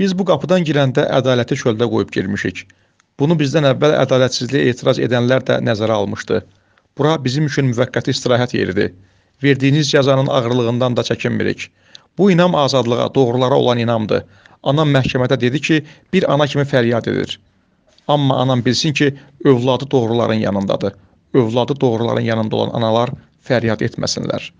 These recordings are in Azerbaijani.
Biz bu qapıdan girəndə ədaləti çöldə qoyub girmişik. Bunu bizdən əvvəl ədalətsizliyə etiraz edənlər də nəzərə almışdı. Bura bizim üçün müvəqqəti istirahət yeridir. Verdiyiniz cəzanın ağırlığından da çəkinmirik. Bu inam azadlığa, doğrulara olan inamdır. Anam məhkəmədə dedi ki, bir ana kimi fəryad edir. Amma anam bilsin ki, övladı doğruların yanındadır. Övladı doğruların yanında olan analar fəryad etməsinlər.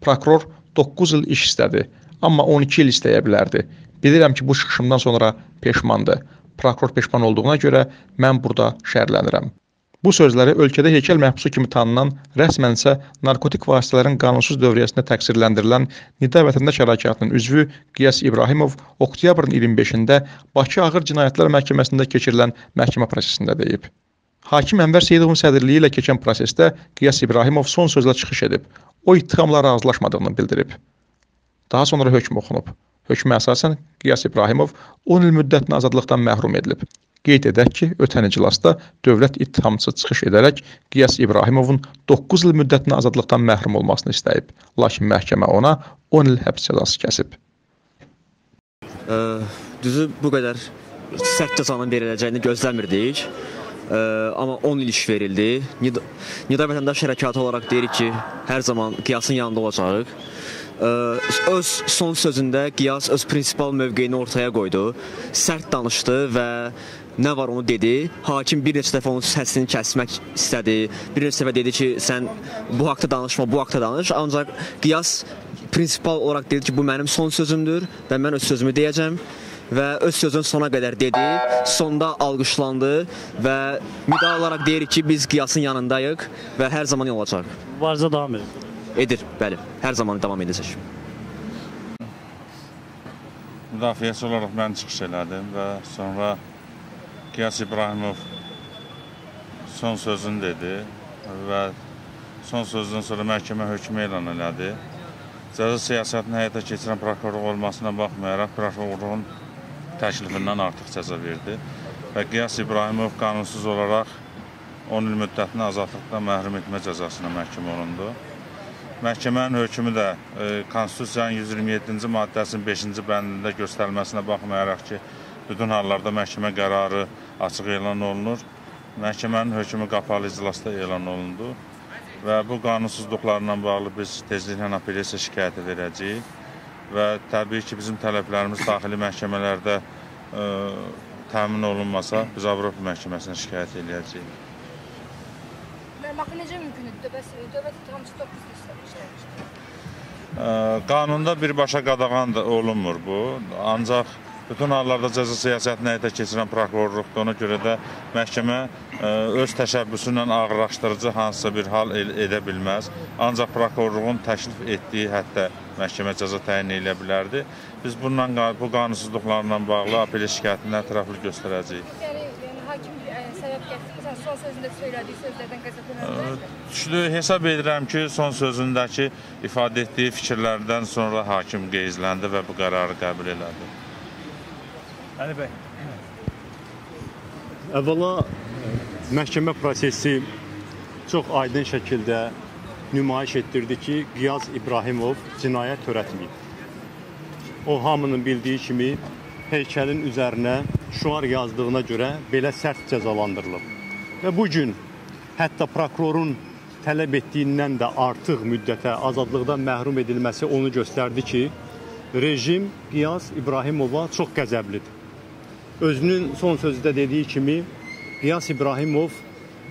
Prokuror 9 il iş istədi, amma 12 il istəyə bilərdi. Bilirəm ki, bu çıxışımdan sonra peşmandır. Prokuror peşman olduğuna görə mən burada şərlənirəm. Bu sözləri ölkədə heykəl məhbusu kimi tanınan, rəsmən isə narkotik vasitələrin qanunsuz dövriyyəsində təqsirləndirilən Nida Vətəndaş Hərəkatının üzvü Qiyas İbrahimov oktyabrın 25-də Bakı Ağır Cinayətlər Məhkəməsində keçirilən məhkəmə prosesində deyib. Hakim Ənvər Seyidovun sədrliyi ilə keçən prosesdə Qiyas İbrahimov son sözlə çıxış edib. O ittihamla razılaşmadığını bildirib. Daha sonra hökm oxunub. Hökmə əsasən Qiyas İbrahimov 10 il müddətinə azadlıqdan məhrum edilib. Qeyd edək ki, ötən iclasda dövlət ittihamçısı çıxış edərək Qiyas İbrahimovun 9 il müddətinə azadlıqdan məhrum olmasını istəyib. Lakin məhkəmə ona 10 il həbs cəzası kəsib. Ə, düzü bu qədər sərt cəzanın veriləcəyini gözləmirdik. Ə, amma 10 il iş verildi. Nida, Nida vətəndaş hərəkatı olaraq deyirik ki, hər zaman Qiyasın yanında olacağıq. Öz son sözündə Qiyas öz prinsipal mövqeyini ortaya qoydu. Sərt danışdı və nə var onu dedi. Hakim bir neçə dəfə onun səsini kəsmək istədi. Bir neçə dəfə dedi ki, sən bu haqqda danışma, bu haqqda danış. Ancaq qiyas prinsipal olaraq dedi ki, bu mənim son sözümdür və mən öz sözümü deyəcəm və öz sözün sona qədər dedi. Sonda alqışlandı və müda olaraq deyirik ki, biz qiyasın yanındayıq və hər zaman olacaq. Mübarizə davam edir. Edir, bəli. Hər zaman davam edəcək. Müdafiəçi olaraq mən çıxış elədim və sonra Qiyas İbrahimov son sözünü dedi və son sözdən sonra məhkəmə hökmü elan elədi. Cəza siyasətini həyata keçirən prokurorluq olmasına baxmayaraq prokurorluğun təklifindən artıq cəza verdi və Qiyas İbrahimov qanunsuz olaraq 10 il müddətinə azadlıqdan məhrum etmə cəzasına məhkum olundu. Məhkəmənin hökmü də e, Konstitusiyanın 127-ci maddəsinin 5-ci bəndində göstərilməsinə baxmayaraq ki, bütün hallarda məhkəmə qərarı açıq elan olunur. Məhkəmənin hökmü qapalı iclasda elan olundu və bu qanunsuzluqlarla bağlı biz tezliklə apellyasiya şikayəti verəcəyik və təbii ki, bizim tələblərimiz daxili məhkəmələrdə ə, təmin olunmasa, biz Avropa məhkəməsinə şikayət edəcəyik. Axı necə mümkündür? Bəs dövlət ittihamçısı 9 il işləmişdir. Qanunda birbaşa qadağan da olunmur bu. Ancaq Bütün hallarda cəza siyasətini həyata keçirən prokurorluqdur. Ona görə də məhkəmə e, öz təşəbbüsü ilə ağırlaşdırıcı hansısa bir hal edə bilməz. Ancaq prokurorluğun təklif etdiyi hətta məhkəmə cəza təyin edə bilərdi. Biz bununla bu qanunsuzluqlarla bağlı apel şikayətini ətraflı göstərəcəyik. Yəni, yəni hakim ə, səbəb gətirsə, son sözündə söylədiyi sözlərdən qəzəblənər. Düşdü, hesab edirəm ki, son sözündəki ifadə etdiyi fikirlərdən sonra hakim qeyzləndi və bu qərarı qəbul elədi. Əli bəy. Əvvəla məhkəmə prosesi çox aydın şəkildə nümayiş etdirdi ki, Qiyaz İbrahimov cinayət törətməyib. O hamının bildiyi kimi heykəlin üzərinə şuar yazdığına görə belə sərt cəzalandırılıb. Və bu gün hətta prokurorun tələb etdiyindən də artıq müddətə azadlıqdan məhrum edilməsi onu göstərdi ki, rejim Qiyaz İbrahimova çox qəzəblidir özünün son sözdə dediyi kimi Qiyas İbrahimov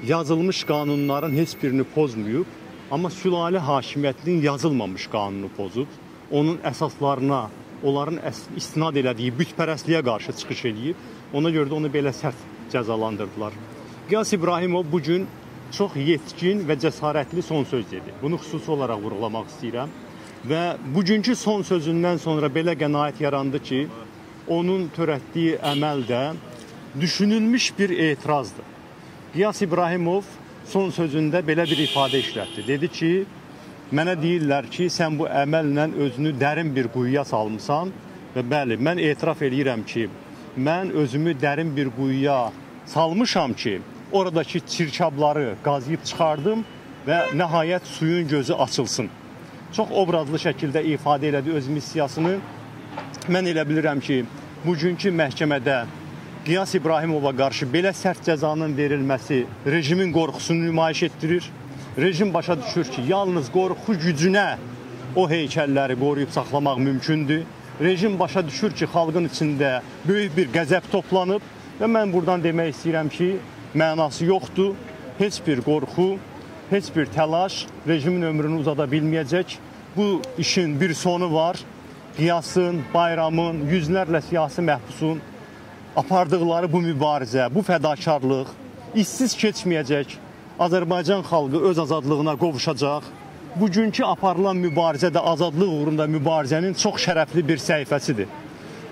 yazılmış qanunların heç birini pozmayıb, amma sülalə hakimiyyətinin yazılmamış qanunu pozub. Onun əsaslarına, onların istinad elədiyi bütpərəstliyə qarşı çıxış eləyib. Ona görə də onu belə sərt cəzalandırdılar. Qiyas İbrahimov bu gün çox yetkin və cəsarətli son söz dedi. Bunu xüsusi olaraq vurğulamaq istəyirəm. Və bugünkü son sözündən sonra belə qənaət yarandı ki, onun törətdiyi əməl də düşünülmüş bir etirazdır. Qiyas İbrahimov son sözündə belə bir ifadə işlətdi. Dedi ki, mənə deyirlər ki, sən bu əməllə özünü dərin bir quyuya salmısan və bəli, mən etiraf eləyirəm ki, mən özümü dərin bir quyuya salmışam ki, oradakı çirkabları qazıyıb çıxardım və nəhayət suyun gözü açılsın. Çox obrazlı şəkildə ifadə elədi öz missiyasını. Mən elə bilirəm ki, bugünkü məhkəmədə Qiyas İbrahimova qarşı belə sərt cəzanın verilməsi rejimin qorxusunu nümayiş etdirir. Rejim başa düşür ki, yalnız qorxu gücünə o heykəlləri qoruyub saxlamaq mümkündür. Rejim başa düşür ki, xalqın içində böyük bir qəzəb toplanıb və mən buradan demək istəyirəm ki, mənası yoxdur. Heç bir qorxu, heç bir təlaş rejimin ömrünü uzada bilməyəcək. Bu işin bir sonu var. Qiyasın, bayramın, yüzlərlə siyasi məhbusun apardıqları bu mübarizə, bu fədakarlıq işsiz keçməyəcək. Azərbaycan xalqı öz azadlığına qovuşacaq. Bugünkü aparılan mübarizə də azadlıq uğrunda mübarizənin çox şərəfli bir səhifəsidir.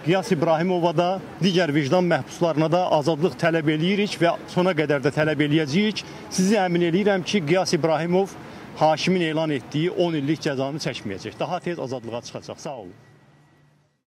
Qiyas İbrahimova da, digər vicdan məhbuslarına da azadlıq tələb eləyirik və sona qədər də tələb eləyəcəyik. Sizi əmin eləyirəm ki, Qiyas İbrahimov hakimin elan etdiyi 10 illik cəzanı çəkməyəcək. Daha tez azadlığa çıxacaq. Sağ olun.